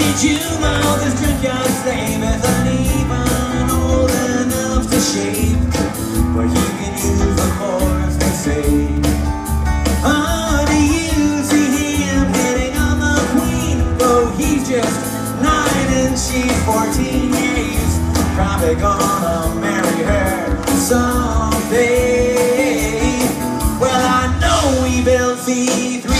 Did you know this junkyard slave isn't even old enough to shape? But he can use the horse, they say. Oh, ah, do you see him hitting on the queen? Though he's just nine and she's fourteen. Yeah, he's probably gonna marry her someday. Well, I know he built C3PO,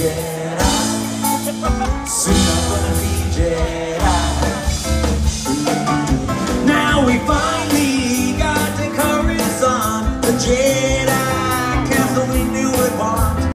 I'm